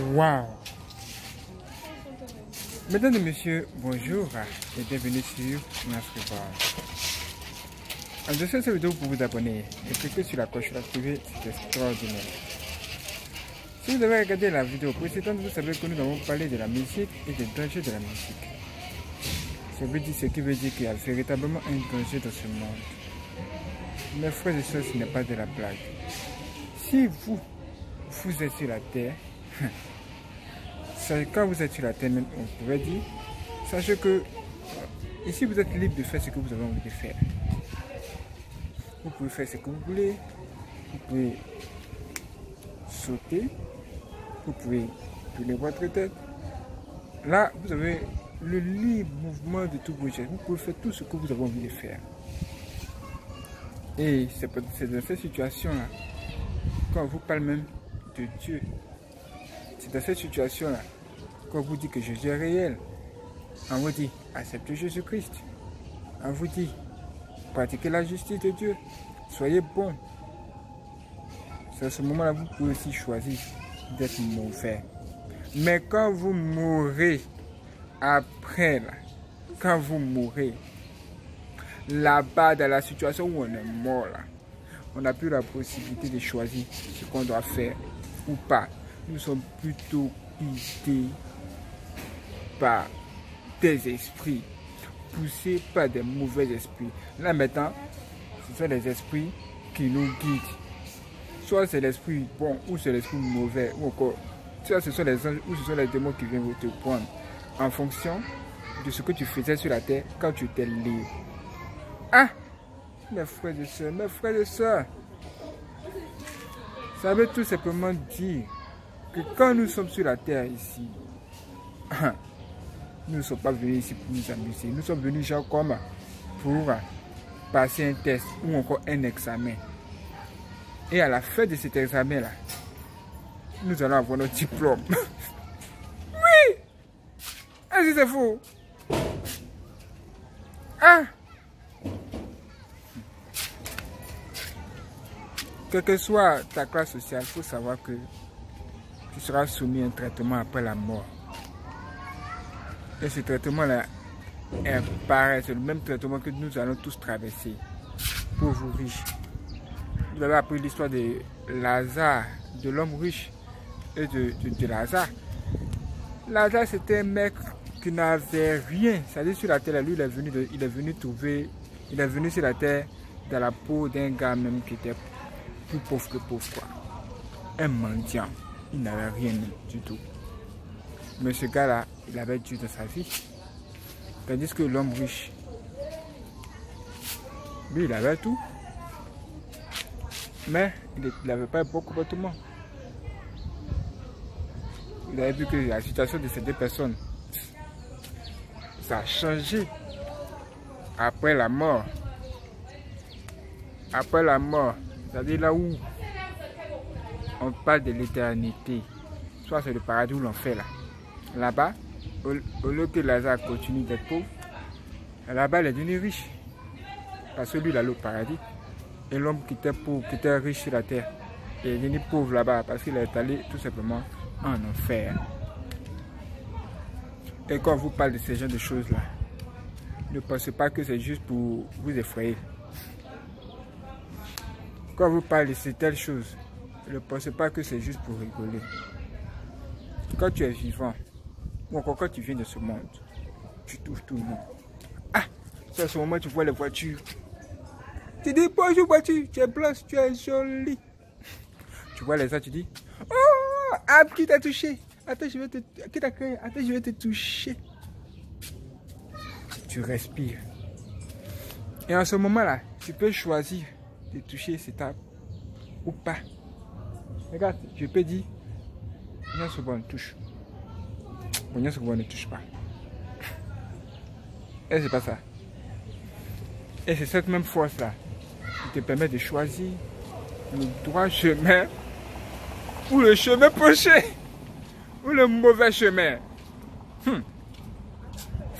Waouh Mesdames et messieurs, bonjour et bienvenue sur Nasribar. En dessous de cette vidéo, pour vous abonner et cliquer sur la cloche activée, c'est extraordinaire. Si vous avez regardé la vidéo précédente, vous savez que nous avons parlé de la musique et des dangers de la musique. Ce qui veut dire qu'il y a véritablement un danger dans ce monde. Mes frères et sœurs, ce n'est pas de la blague. Si vous, vous êtes sur la terre, quand vous êtes sur la terre, on pourrait dire, sachez que euh, ici vous êtes libre de faire ce que vous avez envie de faire. Vous pouvez faire ce que vous voulez, vous pouvez sauter, vous pouvez tourner votre tête. Là, vous avez le libre mouvement de tous vos gestes. Vous pouvez faire tout ce que vous avez envie de faire. Et c'est dans cette situation-là qu'on vous parle même de Dieu. Dans cette situation-là qu'on vous dit que Jésus est réel. On vous dit acceptez Jésus-Christ. On vous dit pratiquez la justice de Dieu. Soyez bon. C'est à ce moment-là vous pouvez aussi choisir d'être mauvais. Mais quand vous mourrez, après, quand vous mourrez, là-bas, dans la situation où on est mort, là, on n'a plus la possibilité de choisir ce qu'on doit faire ou pas. Nous sommes plutôt guidés par des esprits, poussés par des mauvais esprits. Là maintenant, ce sont les esprits qui nous guident. Soit c'est l'esprit bon ou c'est l'esprit mauvais, ou encore, soit ce sont les anges ou ce sont les démons qui viennent te prendre en fonction de ce que tu faisais sur la terre quand tu étais libre. Ah Mes frères et sœurs, mes frères et sœurs, ça veut tout simplement dire que quand nous sommes sur la terre ici, nous ne sommes pas venus ici pour nous amuser. Nous sommes venus genre comme pour passer un test ou encore un examen. Et à la fin de cet examen-là, nous allons avoir notre diplôme. oui Est-ce que c'est faux Ah Quelle que soit ta classe sociale, il faut savoir que tu seras soumis à un traitement après la mort. Et ce traitement-là est pareil, c'est le même traitement que nous allons tous traverser. Pauvres riches. Vous avez appris l'histoire de Lazare, de l'homme riche et de, de, Lazare. Lazare, c'était un mec qui n'avait rien. C'est-à-dire sur la terre, lui, il est venu, il est venu trouver, il est venu sur la terre dans la peau d'un gars même qui était plus pauvre que pauvre, quoi. Un mendiant. Il n'avait rien du tout. Mais ce gars-là, il avait Dieu dans sa vie. Tandis que l'homme riche, lui, il avait tout. Mais il n'avait pas un bon comportement. Il avait vu que la situation de ces deux personnes, ça a changé après la mort. Après la mort, c'est-à-dire là où on parle de l'éternité, soit c'est le paradis ou l'enfer là. Là-bas, au, lieu que Lazare continue d'être pauvre, là-bas il est devenu riche. Parce que lui il a le paradis. Et l'homme qui était pauvre, qui était riche sur la terre, il est devenu pauvre là-bas parce qu'il est allé tout simplement en enfer. Et quand on vous parle de ce genre de choses-là, ne pensez pas que c'est juste pour vous effrayer. Quand on vous parle de ces telles choses, ne pensez pas que c'est juste pour rigoler. Quand tu es vivant, ou encore quand tu viens de ce monde, tu touches tout le monde. Ah, c'est à ce moment tu vois les voitures. Tu dis bonjour voiture, tu es blanche, tu es jolie. Tu vois les gens, tu dis, oh, ah, qui t'a touché? Attends, je vais te, qui t'a créé? Attends, je vais te toucher. Tu respires. Et en ce moment-là, tu peux choisir de toucher cette table ou pas. Regarde, je peux dire, une seconde, touche. Ne touche pas. Et c'est pas ça. Et c'est cette même force-là qui te permet de choisir le droit chemin ou le chemin penché ou le mauvais chemin.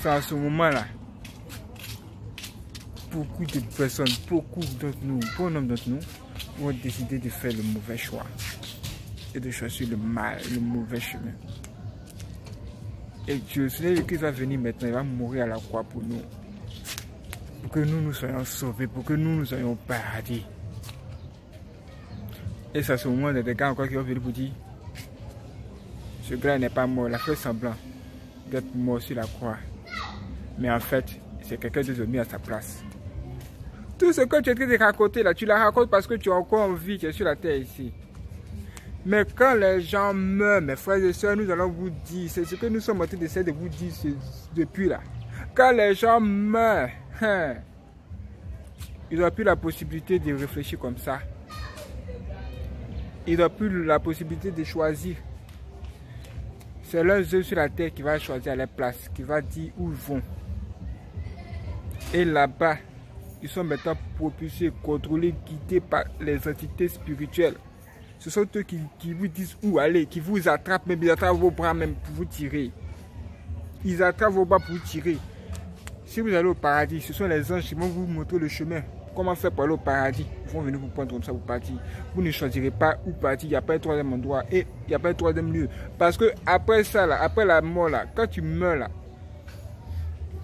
C'est à ce moment-là. Beaucoup de personnes, beaucoup d'entre nous, bon nombre d'entre nous, vont décider de faire le mauvais choix. Et de choisir le mal, le mauvais chemin. Et Dieu, c'est qu'il va venir maintenant, il va mourir à la croix pour nous. Pour que nous nous soyons sauvés, pour que nous nous soyons au paradis. Et c'est à ce moment, des gars encore qui vont venir vous dire, ce gars n'est pas mort, il a fait semblant d'être mort sur la croix. Mais en fait, c'est quelqu'un de mis à sa place. Tout ce que tu es en train de raconter là, tu la racontes parce que tu as encore envie, tu es sur la terre ici. Mais quand les gens meurent, mes frères et sœurs, nous allons vous dire, c'est ce que nous sommes en train d'essayer de vous dire depuis là. Quand les gens meurent, hein, ils n'ont plus la possibilité de réfléchir comme ça. Ils n'ont plus la possibilité de choisir. C'est leurs yeux sur la terre qui va choisir leur place, qui va dire où ils vont. Et là-bas, ils sont maintenant propulsés, contrôlés, guidés par les entités spirituelles. Ce sont eux qui, vous disent où aller, qui vous attrapent, même ils attrapent vos bras même pour vous tirer. Ils attrapent vos bras pour vous tirer. Si vous allez au paradis, ce sont les anges qui vont vous montrer le chemin. Comment faire pour aller au paradis? Ils vont venir vous prendre comme ça pour partir. Vous ne choisirez pas où partir. Il n'y a pas un troisième endroit et il n'y a pas un troisième lieu. Parce que après ça, après la mort, là, quand tu meurs, là,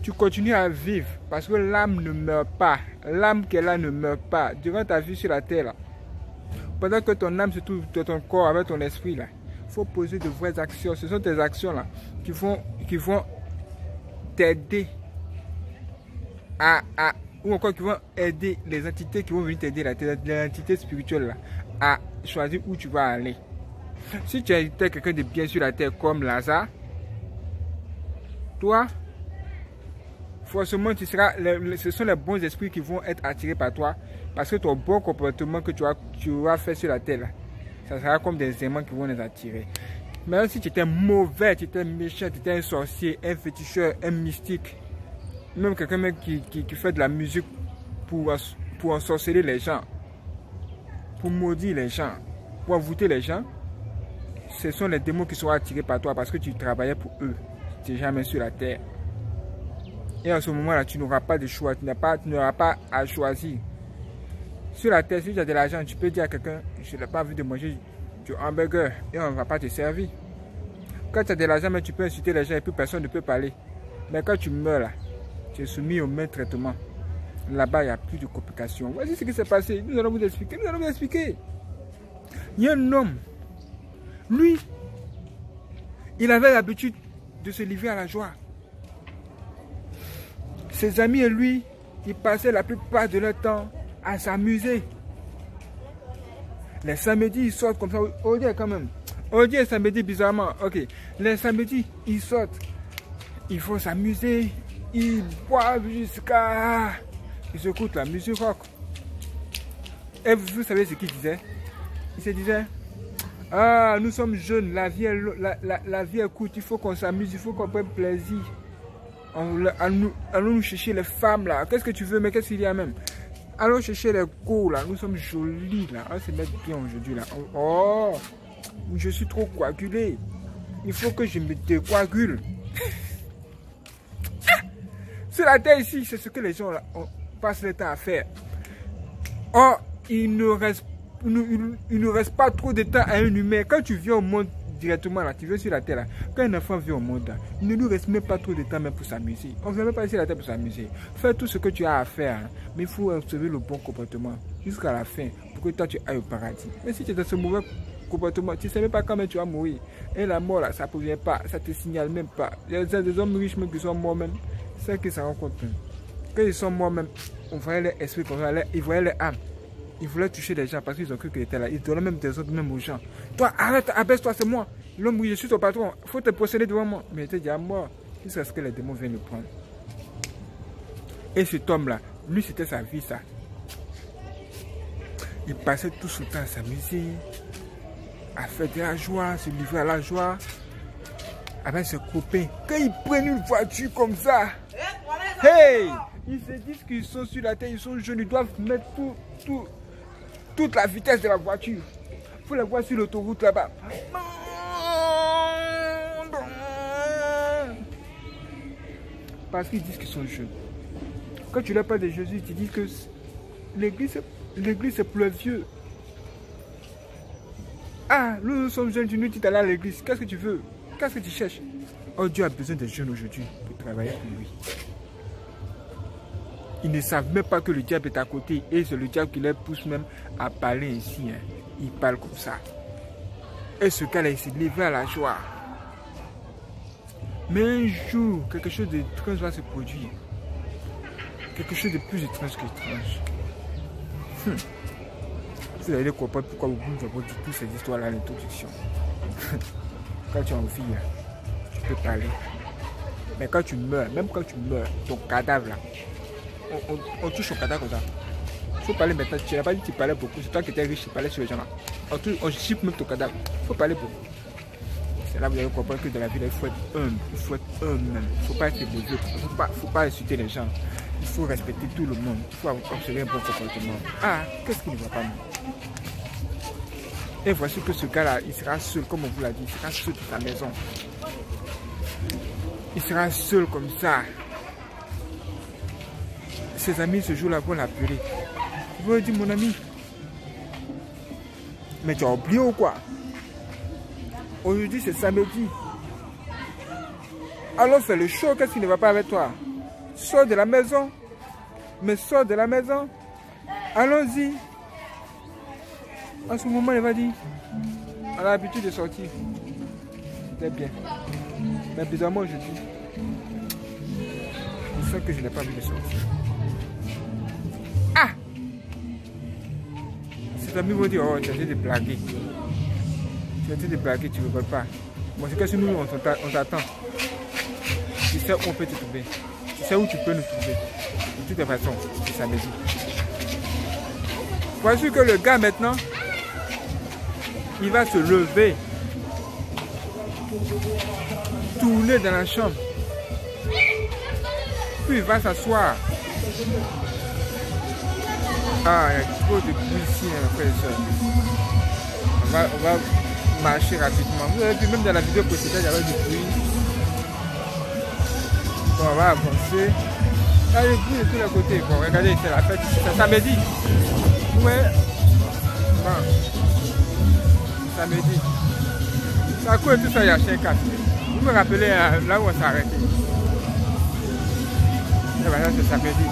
tu continues à vivre. Parce que l'âme ne meurt pas. L'âme qu'elle a ne meurt pas. Durant ta vie sur la terre, pendant que ton âme se trouve dans ton corps avec ton esprit, là, il faut poser de vraies actions. Ce sont tes actions là qui vont, qui vont t'aider à, à, ou encore qui vont aider les entités qui vont venir t'aider, les entités spirituelles là, à choisir où tu vas aller. Si tu es quelqu'un de bien sur la terre comme Lazare, toi, forcément, tu seras, ce sont les bons esprits qui vont être attirés par toi parce que ton bon comportement que tu vas, tu sur la terre, ça sera comme des aimants qui vont les attirer. Même si tu étais mauvais, tu étais méchant, tu étais un sorcier, un féticheur, un mystique, même quelqu'un qui, qui, fait de la musique pour, pour ensorceler les gens, pour maudire les gens, pour envoûter les gens, ce sont les démons qui sont attirés par toi parce que tu travaillais pour eux. Tu n'es jamais sur la terre. Et en ce moment-là, tu n'auras pas de choix, tu n'auras pas à choisir. Sur la terre, si tu as de l'argent, tu peux dire à quelqu'un, je n'ai pas envie de manger du hamburger et on ne va pas te servir. Quand tu as de l'argent, tu peux insulter les gens et puis personne ne peut parler. Mais quand tu meurs là, tu es soumis au même traitement. Là-bas, il n'y a plus de complications. Voici ce qui s'est passé. Nous allons vous expliquer. Nous allons vous expliquer. Il y a un homme. Lui, il avait l'habitude de se livrer à la joie. Ses amis et lui, ils passaient la plupart de leur temps à s'amuser. Les samedis, ils sortent comme ça. Aujourd'hui, quand même. Aujourd'hui et samedi, bizarrement. Ok. Les samedis, ils sortent. Il faut s'amuser. Ils boivent jusqu'à. Ils écoutent la musique rock. Et vous, savez ce qu'il disait Il se disait Ah, nous sommes jeunes, la vie la, la, vie est courte, il faut qu'on s'amuse, il faut qu'on prenne plaisir. Allons-nous nous chercher les femmes là. Qu'est-ce que tu veux, mais qu'est-ce qu'il y a même? Allons chercher les cours là. Nous sommes jolis là. On se mettre bien aujourd'hui là. Oh, je suis trop coagulé. Il faut que je me décoagule. Sur la terre ici, c'est ce que les gens passent le temps à faire. Oh, il ne reste, il ne reste pas trop de temps à un humain. Quand tu viens au monde directement là, tu viens sur la terre là. Quand un enfant vient au monde, il ne nous reste même pas trop de temps même pour s'amuser. On ne vient même pas ici la terre pour s'amuser. Fais tout ce que tu as à faire, hein. mais il faut observer le bon comportement jusqu'à la fin pour que toi tu ailles au paradis. Mais si tu es dans ce mauvais comportement, tu ne sais même pas quand tu vas mourir. Et la mort là, ça ne provient pas, ça te signale même pas. Il y a des hommes riches même qui sont morts même, c'est qu'ils s'en rendent compte. Quand ils sont morts même, on voyait leur esprit, ils voyaient leur âme. Ils voulaient toucher les gens parce qu'ils ont cru qu'ils étaient là. Ils donnaient même des autres, même aux gens. Toi, arrête, abaisse-toi, c'est moi. L'homme, oui, je suis ton patron. Il faut te procéder devant moi. Mais il était dit à moi, jusqu'à ce que les démons viennent le prendre? Et cet homme-là, lui, c'était sa vie, ça. Il passait tout son temps à s'amuser, à faire de la joie, se livrer à la joie avec ses copains. Quand ils prennent une voiture comme ça, hey, ils se disent qu'ils sont sur la terre, ils sont jeunes, ils doivent mettre tout, tout, toute la vitesse de la voiture. Faut la voir sur l'autoroute là-bas. Parce qu'ils disent qu'ils sont jeunes. Quand tu leur parles de Jésus, te disent que l'église, l'église c'est pour les vieux. Ah, nous, nous sommes jeunes, tu nous dis d'aller à l'église. Qu'est-ce que tu veux? Qu'est-ce que tu cherches? Oh, Dieu a besoin des jeunes aujourd'hui pour travailler pour lui. Ils ne savent même pas que le diable est à côté et c'est le diable qui les pousse même à parler ainsi. Hein. Il parle comme ça. Et ce cas-là, il s'est à la joie. Mais un jour, quelque chose d'étrange va se produire. Quelque chose de plus étrange qu'étrange. Hum. Vous allez comprendre pourquoi vous avez dit toutes ces histoires-là à l'introduction. quand tu es en vie, tu peux parler. Mais quand tu meurs, même quand tu meurs, ton cadavre là, on, touche au cadavre comme ça. Il faut parler maintenant. Tu n'as pas dit que tu parlais beaucoup. C'est toi qui étais riche, tu parlais sur les gens là. On, touche, même ton cadavre. Il faut parler beaucoup. C'est là que vous allez comprendre que dans la vie, il faut être humble. Il faut être humble Il ne faut pas être élevé. Il ne faut pas, faut pas insulter les gens. Il faut respecter tout le monde. Il faut observer un bon comportement. Ah, qu'est-ce qui ne va pas nous Et voici que ce gars-là, il sera seul, comme on vous l'a dit. Il sera seul dans sa maison. Il sera seul comme ça. Ses amis ce jour-là vont l'appeler. Il va dire, mon ami, mais tu as oublié ou quoi? Aujourd'hui, c'est samedi. Alors, c'est le show. Qu'est-ce qui ne va pas avec toi? Sors de la maison. Mais sors de la maison. Allons-y. En ce moment, il va dire On a l'habitude de sortir. C'était bien. Mais bizarrement, aujourd'hui, je sens que je n'ai pas envie de sortir. Tes amis vont dire, oh, tu as été blaguer. Tu as été blaguer, tu ne veux pas. Bon, c'est que si nous, on t'attend. Tu sais où on peut te trouver. Tu sais où tu peux nous trouver. De toutes les façons, c'est samedi. Voici que le gars maintenant, il va se lever, tourner dans la chambre, puis il va s'asseoir. Ah, il y a trop de bruit ici, hein, frère. On va, on va marcher rapidement. Vous avez vu, même dans la vidéo précédente, il y avait du bruit. Bon, on va avancer. Là, il y a du bruit de tous les côtés. Bon, regardez, c'est la fête. C'est samedi. Ouais. Bon. Samedi. Ça court tout ça, il y a chien 4. Vous me rappelez hein, là où on s'est arrêté. Et voilà, c'est samedi.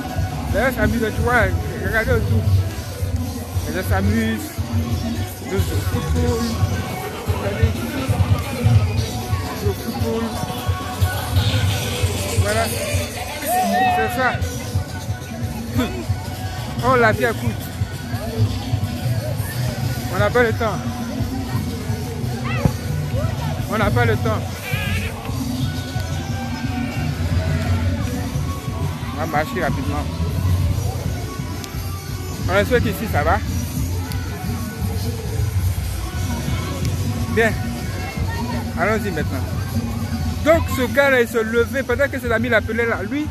D'ailleurs, samedi, tu vois, regardez autour. Les gens s'amusent, ils jouent au football. Ils jouent au football. Voilà. C'est ça. Oh, la vie coûte. On n'a pas le temps. On n'a pas le temps. On va marcher rapidement. On espère qu'ici ça va? Bien. Allons-y maintenant. Donc ce gars-là, il se levait pendant que ses amis l'appelaient là. Lui,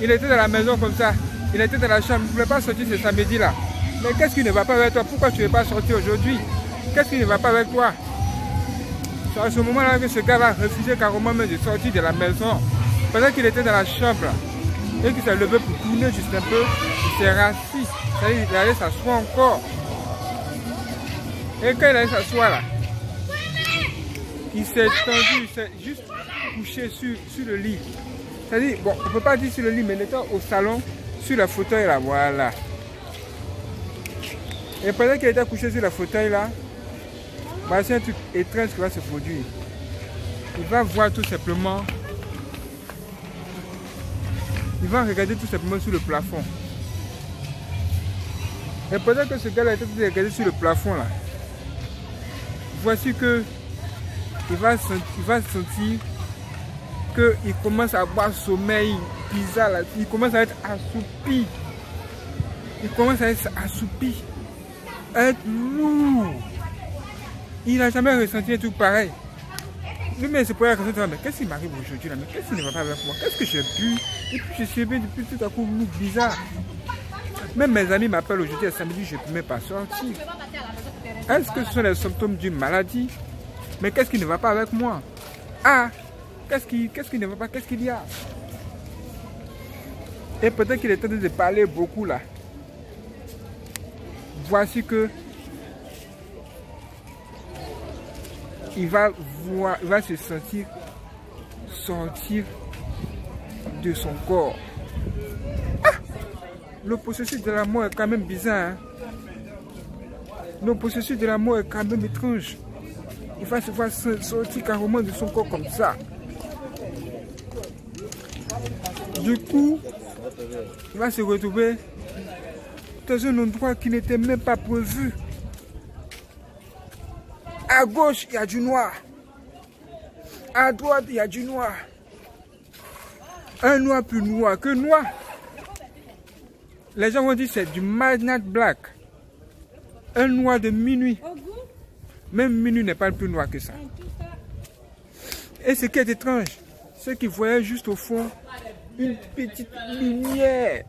il était dans la maison comme ça. Il était dans la chambre. Il ne voulait pas sortir ce samedi-là. Mais qu'est-ce qui ne va pas avec toi? Pourquoi tu ne veux pas sortir aujourd'hui? Qu'est-ce qui ne va pas avec toi? C'est à ce moment-là que ce gars-là refusé carrément de sortir de la maison. Pendant qu'il était dans la chambre. Et qu'il s'est levé pour tourner juste un peu. Il s'est il allait s'asseoir encore. Et quand il allait s'asseoir là, il s'est tendu, il s'est juste couché sur, sur le lit. C'est-à-dire, bon, on ne peut pas dire sur le lit, mais il était au salon, sur la fauteuil là, voilà. Et pendant qu'il était couché sur la fauteuil là, bah, c'est un truc étrange qui va se produire. Il va voir tout simplement, il va regarder tout simplement sur le plafond. Et pendant que ce gars-là était regardé sur le plafond là, voici que il va, il va sentir qu'il commence à avoir sommeil bizarre là. Il commence à être assoupi. Il commence à être assoupi. À être lourd. Il n'a jamais ressenti un truc pareil. Lui, mais c'est pour la question, mais qu'est-ce qui m'arrive aujourd'hui là? Mais qu'est-ce qui ne va pas avec moi? Qu'est-ce que j'ai bu? Et puis je suis depuis tout à coup bizarre. Même mes amis m'appellent aujourd'hui à samedi, je ne peux même pas sortir. Est-ce que ce sont les symptômes d'une maladie? Mais qu'est-ce qui ne va pas avec moi? Ah Qu'est-ce qui, qui ne va pas? Qu'est-ce qu'il y a? Et peut-être qu'il est en train de parler beaucoup là. Voici que il va il va se sentir sortir de son corps. Le processus de la mort est quand même bizarre. Hein? Le processus de la mort est quand même étrange. Il va se voir sortir carrément de son corps comme ça. Du coup, il va se retrouver dans un endroit qui n'était même pas prévu. À gauche, il y a du noir. À droite, il y a du noir. Un noir plus noir que noir. Les gens vont dire c'est du midnight black. Un noir de minuit. Même minuit n'est pas le plus noir que ça. Et ce qui est étrange, c'est qu'il voyait juste au fond une petite lumière.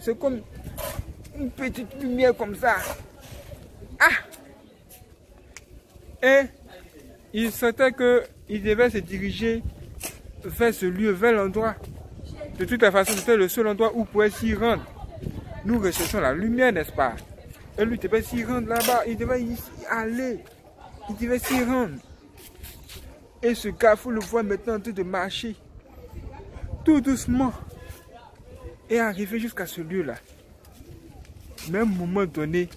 C'est comme une petite lumière comme ça. Ah Et il sentait qu'il devait se diriger vers ce lieu, vers l'endroit. De toute façon, c'était le seul endroit où pouvait s'y rendre. Nous recherchons la lumière, n'est-ce pas? Et lui devait s'y rendre là-bas. Il devait y aller. Il devait s'y rendre. Et ce gars, vous le voit maintenant en train de marcher. Tout doucement. Et arriver jusqu'à ce lieu-là. Mais à un moment donné,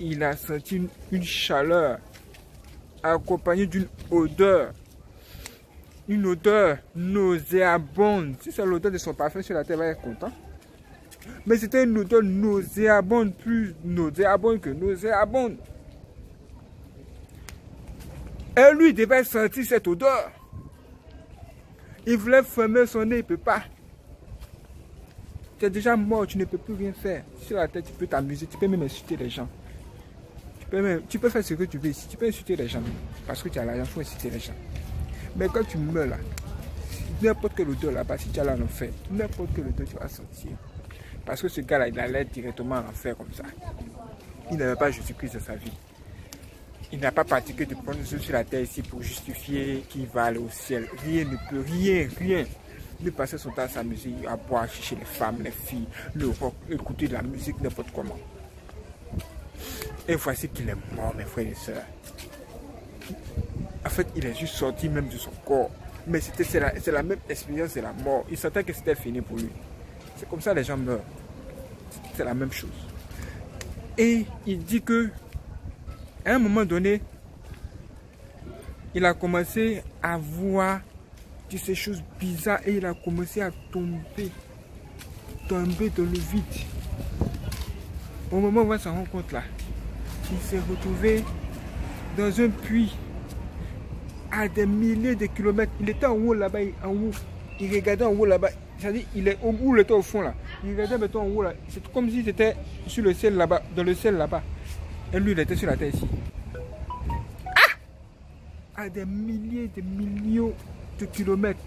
il a senti une, chaleur accompagnée d'une odeur. Une odeur nauséabonde. Si c'est l'odeur de son parfum sur la terre, il va être content. Mais c'était une odeur nauséabonde, plus nauséabonde que nauséabonde. Et lui devait sentir cette odeur. Il voulait fermer son nez, il ne peut pas. Tu es déjà mort, tu ne peux plus rien faire. Sur la tête, tu peux t'amuser, tu peux même insulter les gens. Tu peux, même, tu peux faire ce que tu veux ici. Tu peux insulter les gens. Parce que tu as l'argent, il faut insulter les gens. Mais quand tu meurs là, n'importe quel odeur là-bas, si tu as l'enfer, n'importe quel odeur tu vas sentir. Parce que ce gars-là, il allait directement en enfer comme ça. Il n'avait pas Jésus-Christ dans sa vie. Il n'a pas pratiqué de prendre sur la terre ici pour justifier qu'il va aller au ciel. Rien ne peut, rien, rien de passer son temps à s'amuser, à boire, chercher les femmes, les filles, le rock, écouter de la musique, n'importe comment. Et voici qu'il est mort, mes frères et sœurs. En fait, il est juste sorti même de son corps. Mais c'est la, la, même expérience de la mort. Il sentait que c'était fini pour lui. C'est comme ça les gens meurent. C'est la même chose. Et il dit que, à un moment donné, il a commencé à voir de ces choses bizarres et il a commencé à tomber, tomber dans le vide. Au moment où on s'en rend compte là, il s'est retrouvé dans un puits à des milliers de kilomètres. Il était en haut là-bas, en haut. Il regardait en haut là-bas. C'est-à-dire, il est au bout, il était au fond là? Il regardait maintenant en haut là. C'est comme si c'était sur le ciel là-bas, dans le ciel là-bas. Et lui, il était sur la terre ici. Ah À des milliers de millions de kilomètres.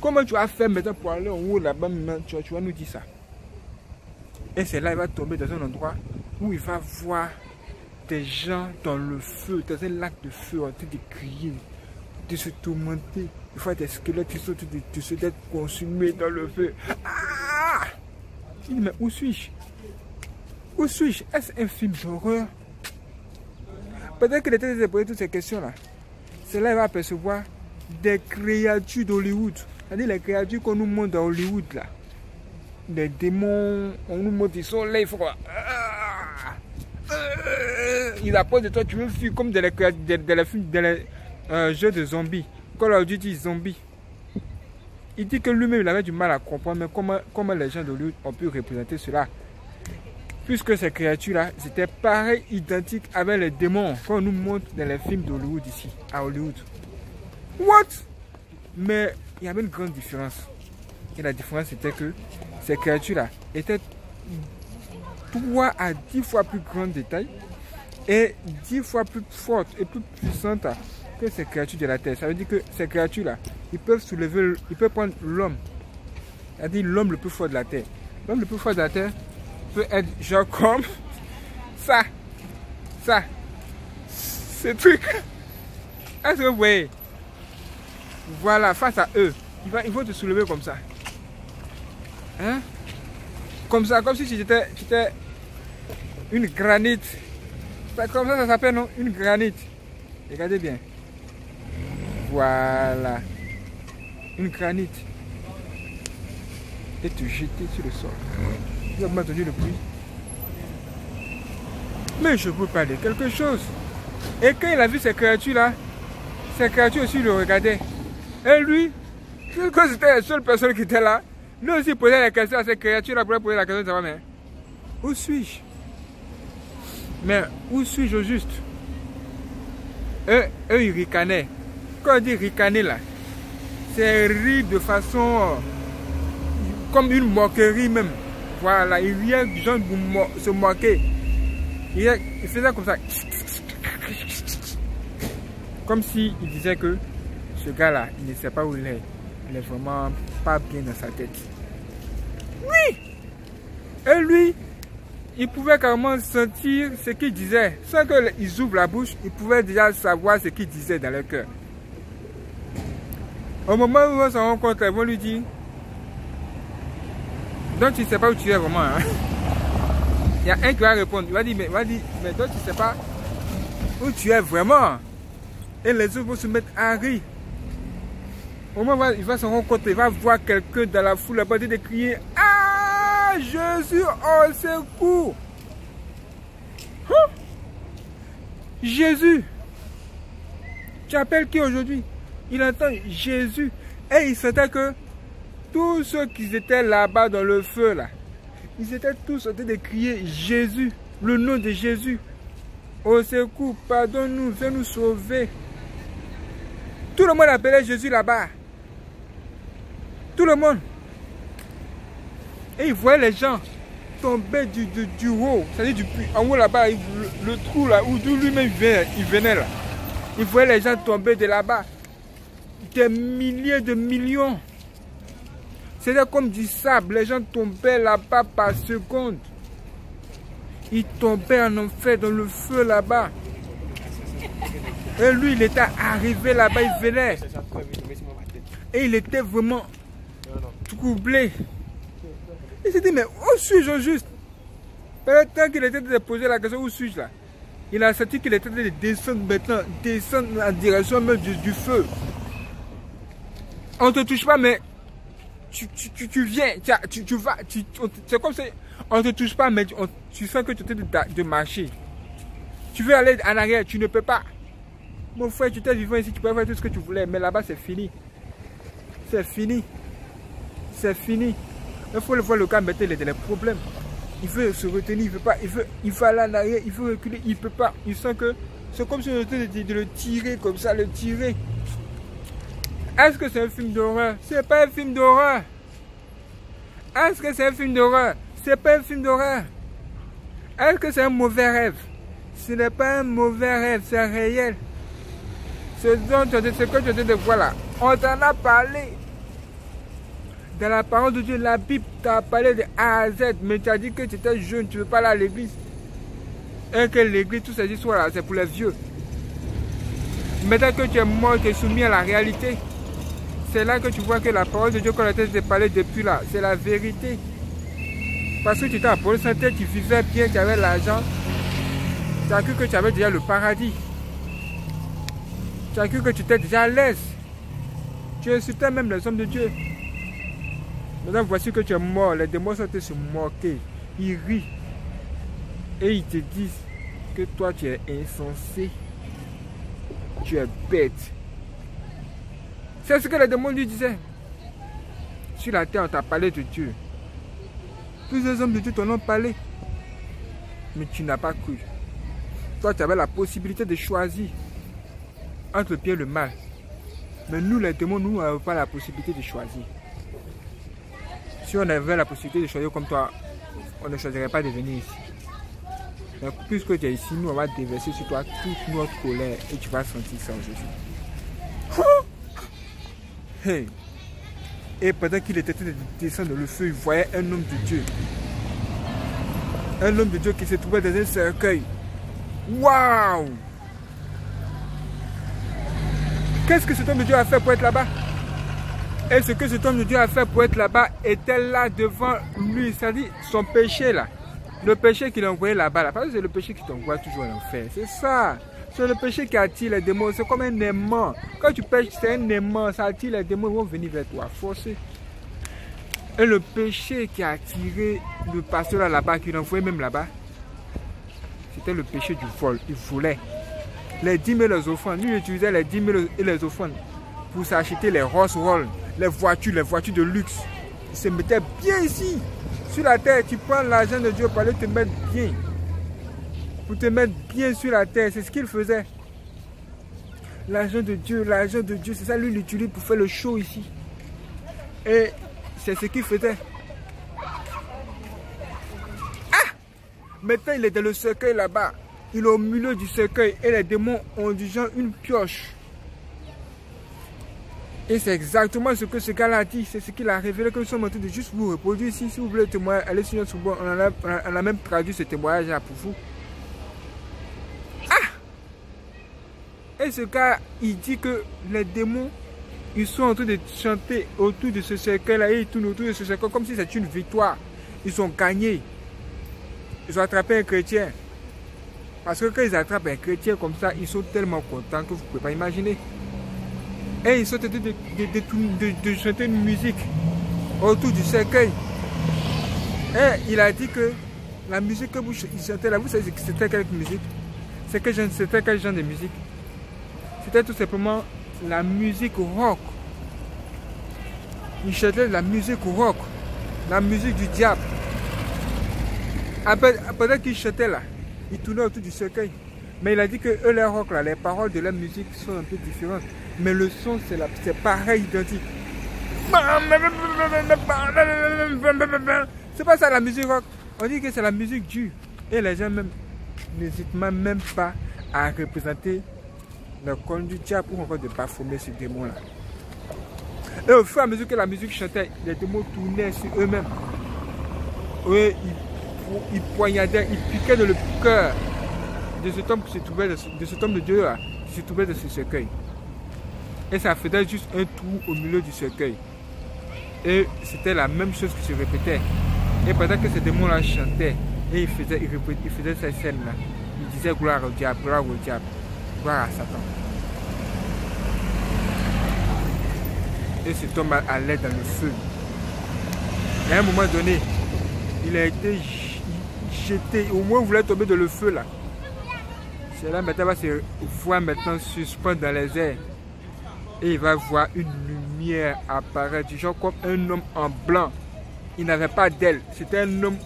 Comment tu vas faire maintenant pour aller en haut là-bas tu, tu vas nous dire ça. Et c'est là il va tomber dans un endroit où il va voir des gens dans le feu, dans un lac de feu en train de crier, de se tourmenter. Il faut des squelettes qui sont de, de consumés dans le feu. Ah Il dit, mais où suis-je Où suis-je Est-ce un film d'horreur? Peut-être qu'il était de poser toutes ces questions-là. C'est là qu'il va apercevoir des créatures d'Hollywood. C'est-à-dire les créatures qu'on nous montre dans Hollywood là. Des démons, on nous montre, ils sont là, il faut ah, euh, ils approchent de toi, tu veux fuir comme dans les, dans les, les jeux de zombies. Call of Duty zombie. Il dit que lui-même il avait du mal à comprendre mais comment, comment les gens d'Hollywood ont pu représenter cela. Puisque ces créatures-là, c'était pareil, identique avec les démons qu'on nous montre dans les films d'Hollywood ici, à Hollywood. What? Mais il y avait une grande différence. Et la différence c'était que ces créatures-là étaient 3 à 10 fois plus grandes de taille et 10 fois plus fortes et plus puissantes que ces créatures de la terre. Ça veut dire que ces créatures-là, ils peuvent soulever, ils peuvent prendre l'homme. C'est-à-dire l'homme le plus fort de la terre. L'homme le plus fort de la terre peut être genre comme ça. Ça. Ce truc. Est-ce que vous voyez? Voilà, face à eux. Il, va, il faut te soulever comme ça. Hein? Comme ça, comme si c'était une granite. Comme ça, ça s'appelle non? Une granite. Regardez bien. Voilà. Une granite. Et te jeter sur le sol. Il a entendu le bruit. Mais je peux parler quelque chose. Et quand il a vu ces créatures-là, ces créatures aussi le regardaient. Et lui, quand c'était la seule personne qui était là, lui aussi posait la question à ces créatures-là pour poser la question de savoir, mais où suis-je? Mais où suis-je au juste? Eux, eux, ils ricanaient. Quand dit ricaner là, c'est rire de façon euh, comme une moquerie même. Voilà, il vient genre se moquer. Il, faisait comme ça. Comme s'il il disait que ce gars-là, il ne sait pas où il est. Il est vraiment pas bien dans sa tête. Oui! Et lui, il pouvait carrément sentir ce qu'il disait. Sans qu'ils ouvrent la bouche, il pouvait déjà savoir ce qu'il disait dans leur cœur. Au moment où on se rencontre, ils vont lui dire Donc tu ne sais pas où tu es vraiment. Hein? Il y a un qui va répondre. Il va dire Mais, va dire, mais donc tu ne sais pas où tu es vraiment. Et les autres vont se mettre à rire. Au moment où il va se rencontrer, il va voir quelqu'un dans la foule, va de crier Ah Jésus, oh secours hein? Jésus Tu appelles qui aujourd'hui Il entend Jésus. Et il sentait que tous ceux qui étaient là-bas dans le feu, là, ils étaient tous en train de crier Jésus, le nom de Jésus. Au secours, pardonne-nous, viens nous sauver. Tout le monde appelait Jésus là-bas. Tout le monde. Et il voyait les gens tomber du, du, haut, c'est-à-dire du en haut là-bas, le, trou là, où lui-même il venait là. Il voyait les gens tomber de là-bas. Des milliers de millions. C'était comme du sable. Les gens tombaient là-bas par seconde. Ils tombaient en enfer dans le feu là-bas. Et lui, il était arrivé là-bas, il venait. Et il était vraiment troublé. Il s'est dit, mais où suis-je juste? Pendant qu'il était de poser la question, où suis-je là? Il a senti qu'il était de descendre maintenant, descendre en direction même du, feu. On te touche pas, mais tu, tu, tu, viens, tu, tu vas, c'est comme si on te touche pas, mais tu sens que tu es de, de marcher. Tu veux aller en arrière, tu ne peux pas. Mon frère, tu étais vivant ici, tu peux faire tout ce que tu voulais, mais là-bas, c'est fini. C'est fini. C'est fini. Il faut le voir le gars mettre les, les problèmes. Il veut se retenir, il veut pas, il veut, il va aller en arrière, il veut reculer, il peut pas. Il sent que c'est comme si on était de, de, le tirer comme ça, le tirer. Est-ce que c'est un film d'horreur? C'est pas un film d'horreur. Est-ce que c'est un film d'horreur? C'est pas un film d'horreur. Est-ce que c'est un mauvais rêve? Ce n'est pas un mauvais rêve, c'est réel. Ce, ce que tu de voir là, on t'en a parlé. Dans la parole de Dieu, la Bible t'a parlé de A à Z, mais tu as dit que tu étais jeune, tu ne veux pas aller à l'église. Et que l'église, tout ces histoires-là, c'est pour les vieux. Maintenant que tu es mort, tu es soumis à la réalité. C'est là que tu vois que la parole de Dieu qu'on a été parlé depuis là, c'est la vérité. Parce que tu étais à bonne santé, tu vivais bien, tu avais l'argent. Tu as cru que tu avais déjà le paradis. Tu as cru que tu étais déjà à l'aise. Tu insultais même les hommes de Dieu. Maintenant, voici que tu es mort. Les démons sont se moquer. Ils rient. Et ils te disent que toi, tu es insensé. Tu es bête. C'est ce que les démons lui disaient. Sur la terre, on t'a parlé de Dieu. Plusieurs hommes de Dieu t'en ont parlé. Mais tu n'as pas cru. Toi, tu avais la possibilité de choisir entre le bien et le mal. Mais nous, les démons, nous n'avons pas la possibilité de choisir. Si on avait la possibilité de choisir comme toi, on ne choisirait pas de venir ici. Mais puisque tu es ici, nous, on va déverser sur toi toute notre colère et tu vas sentir ça aujourd'hui. Et pendant qu'il était en train de descendre le feu, il voyait un homme de Dieu. Un homme de Dieu qui se trouvait dans un cercueil. Waouh! Qu'est-ce que cet homme de Dieu a fait pour être là-bas? Et ce que cet homme de Dieu a fait pour être là-bas était là devant lui, c'est-à-dire son péché là. Le péché qu'il a envoyé là-bas, là. parce que c'est le péché qui t'envoie toujours en enfer. C'est ça. C'est le péché qui attire les démons. C'est comme un aimant. Quand tu pêches, c'est un aimant. Ça attire les démons. Ils vont venir vers toi. Forcé. Et le péché qui a attiré le pasteur là-bas, qui l'envoyait même là-bas, c'était le péché du vol. Il volait. Les 10 000 offrandes. Lui, il utilisait les 10 000 et les offrandes pour s'acheter les Rolls Royce, les voitures, les voitures de luxe. Il se mettait bien ici. Sur la terre, tu prends l'argent de Dieu pour aller te mettre bien. Pour te mettre bien sur la terre. C'est ce qu'il faisait. L'argent de Dieu, l'argent de Dieu, c'est ça lui l'utilise pour faire le show ici. Et c'est ce qu'il faisait. Ah Maintenant, il est dans le cercueil là-bas. Il est au milieu du cercueil et les démons ont du genre une pioche. Et c'est exactement ce que ce gars-là a dit. C'est ce qu'il a révélé que nous sommes en train de juste vous reproduire ici. Si vous voulez témoigner, allez sur notre site. On, on, a même traduit ce témoignage là pour vous. Et ce gars, il dit que les démons ils sont en train de chanter autour de ce cercle-là et ils tournent autour de ce cercle comme si c'était une victoire. Ils ont gagné. Ils ont attrapé un chrétien. Parce que quand ils attrapent un chrétien comme ça, ils sont tellement contents que vous ne pouvez pas imaginer. Et ils sont en train de, chanter une musique autour du cercueil. Et il a dit que la musique que vous chantez là, vous savez c'était quelle musique? C'était quel genre de musique C'était tout simplement la musique rock. Il chantait la musique rock, la musique du diable. Après, pendant qu'il chantait là, il tournait autour du cercueil. Mais il a dit que eux, les rock, là, les paroles de la musique sont un peu différentes. Mais le son, c'est pareil, identique. C'est pas ça la musique rock. On dit que c'est la musique dure. Et les gens même n'hésitent même pas à représenter le conduit diable ou encore de bafoumer ce démon-là. Et au fur et à mesure que la musique chantait, les démons tournaient sur eux-mêmes. Oui, ils, poignardaient, ils piquaient dans le cœur de cet homme qui se trouvait, de, cet homme de Dieu là, qui se trouvait dans ce cercueil. Et ça faisait juste un trou au milieu du cercueil. Et c'était la même chose qui se répétait. Et pendant que ces démons-là chantaient, et ils faisaient, faisaient cette scène-là, ils disaient gloire au diable, gloire au diable à Satan. Et cet homme allait dans le feu. Et à un moment donné, il a été jeté. Au moins, il voulait tomber dans le feu là. C'est là maintenant, va se voir maintenant suspendre dans les airs. Et il va voir une lumière apparaître, du genre comme un homme en blanc. Il n'avait pas d'aile. C'était un homme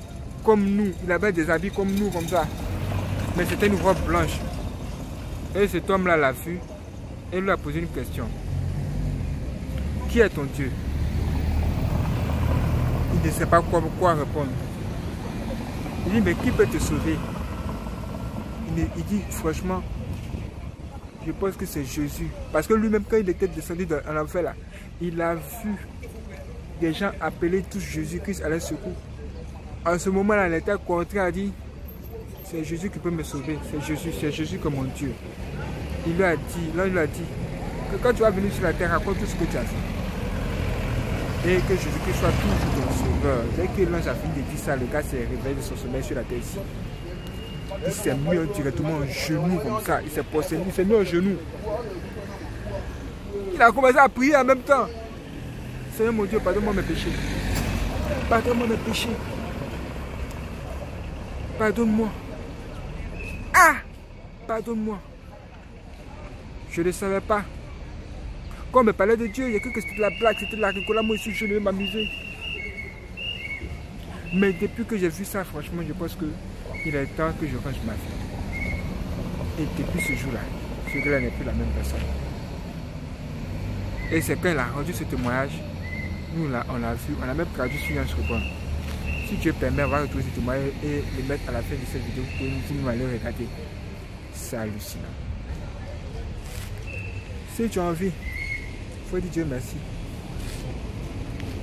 comme nous. Il avait des habits comme nous, comme ça. Mais c'était une robe blanche. Et cet homme-là l'a vu et lui a posé une question. Qui est ton Dieu? Il ne sait pas quoi, quoi répondre. Il dit, mais qui peut te sauver? Il, dit, franchement, je pense que c'est Jésus. Parce que lui-même, quand il était descendu dans l'enfer, là, il a vu des gens appeler tous Jésus-Christ à leur secours. En ce moment-là, il était contraint à c'est Jésus qui peut me sauver. C'est Jésus, c'est Jésus comme mon Dieu. Il lui a dit, là il lui a dit, que quand tu vas venir sur la terre, raconte tout ce que tu as fait. Et que Jésus-Christ soit toujours ton sauveur. Dès que l'ange a fini de dire ça, le gars s'est réveillé de son sommeil sur la terre ici. Il s'est mis directement en genou comme ça. Il s'est posé, il s'est mis en genou. Il a commencé à prier en même temps. Seigneur mon Dieu, pardonne-moi mes péchés. Pardonne-moi mes péchés. Pardonne-moi. Pardonne-moi. Je ne savais pas. Quand on me parlait de Dieu, il y a que c'était de la blague, c'était de la rigolade. Moi aussi, je vais m'amuser. Mais depuis que j'ai vu ça, franchement, je pense qu'il est temps que je range ma vie. Et depuis ce jour-là, ce gars-là n'est plus la même personne. Et c'est quand il a rendu ce témoignage, nous, là, on l'a vu, on a même traduit sur un ruban. Si Dieu permet, on va retrouver ce témoignage et le mettre à la fin de cette vidéo pour nous aller regarder. Hallucinant. Si tu as envie, il faut dire Dieu merci.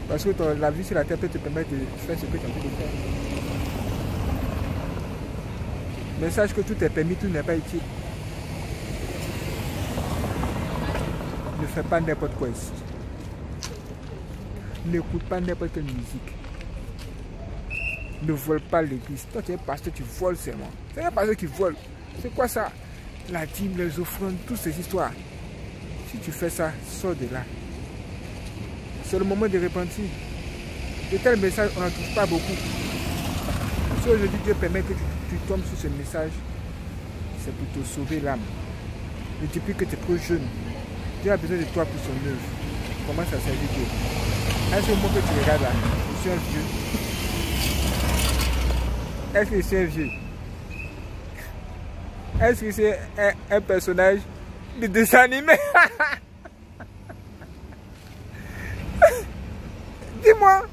Parce que la vie sur la terre peut te permettre de faire ce que tu as envie de faire. Mais sache que tout est permis, tout n'est pas utile. Ne fais pas n'importe quoi ici. N'écoute pas n'importe quelle musique. Ne vole pas l'église. Toi, tu es pasteur, tu voles seulement. C'est un pasteur qui vole. C'est quoi ça? La dîme, les offrandes, toutes ces histoires. Si tu fais ça, sors de là. C'est le moment de repentir. De tels messages, on n'en trouve pas beaucoup. Si aujourd'hui Dieu permet que tu, tombes sur ce message, c'est pour te sauver l'âme. Ne dis plus que tu es trop jeune. Dieu a besoin de toi pour son œuvre. Commence à servir Dieu. Est-ce que moi que tu regardes là, je suis un vieux? Est-ce que c'est un vieux? Est-ce que c'est un, personnage de dessin animé? Dis-moi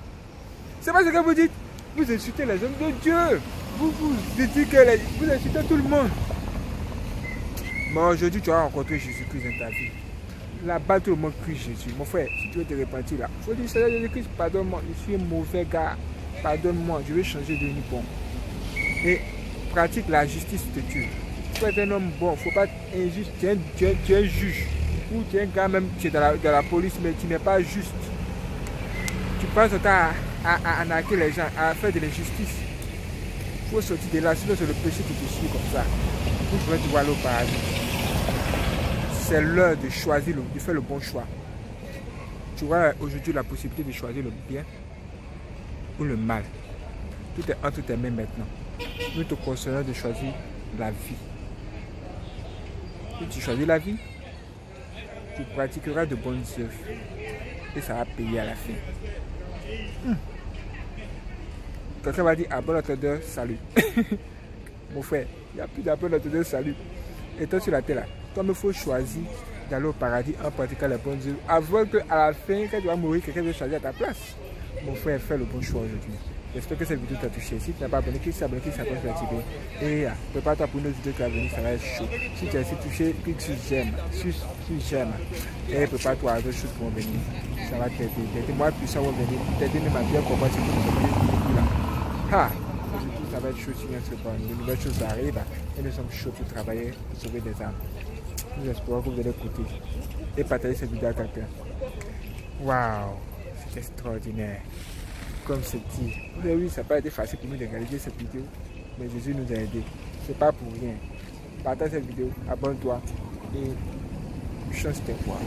C'est pas ce que vous dites Vous insultez les hommes de Dieu Vous vous dites que vous insultez tout le monde Mais aujourd'hui tu as rencontré Jésus-Christ dans ta vie Là-bas, tout le monde crie Jésus. Mon frère, si tu veux te repentir là, il faut dire Seigneur Jésus-Christ, pardonne-moi, je suis un mauvais gars. Pardonne-moi, je vais changer de bon. Et pratique la justice de Dieu. Faut être un homme bon, faut pas être injuste. Tu es, un juge. Ou tu es un gars même, qui est dans la, police, mais tu n'es pas juste. Tu passes à, à, les gens, à faire de l'injustice. Faut sortir de là, sinon c'est le péché qui te suit comme ça. Pour pouvoir te voir au paradis c'est l'heure de choisir, de faire le bon choix. Tu auras aujourd'hui la possibilité de choisir le bien ou le mal. Tout est entre tes mains maintenant. Nous te conseillons de choisir la vie. Tu choisis la vie, tu pratiqueras de bonnes œuvres et ça va payer à la fin. Hmm. Quelqu'un va dire à bon entendeur, salut. Mon frère, il n'y a plus d'abon entendeur, salut. Et toi sur la terre là, toi, il faut choisir d'aller au paradis en pratiquant les bonnes œuvres. Avant qu'à la fin, quand tu vas mourir, quelqu'un va choisir à ta place. Mon frère, fais le bon choix aujourd'hui. J'espère que cette vidéo t'a touché? Si tu n'as pas abonné, clique sur abonner, clique sur la cloche Et prépare-toi pour une autre qui va venir, ça va être chaud. Si tu as essayé touché, clique sur j'aime. Sur, j'aime. Et prépare-toi à d'autres choses qui vont venir. Ça va t'aider. Des témoins puissants vont venir. T'aider même à bien comprendre ce que là. Ha! Ça va être chaud si on se prend. De nouvelles choses arrivent et nous sommes chauds pour travailler, pour sauver des âmes. Nous espérons que vous allez écouter et partager cette vidéo à quelqu'un. Waouh, c'est extraordinaire. Comme c'est dit. oui, ça n'a pas été facile pour nous de réaliser cette vidéo, mais Jésus nous a aidés. C'est pas pour rien. Partage cette vidéo, abonne-toi et chance tes voix.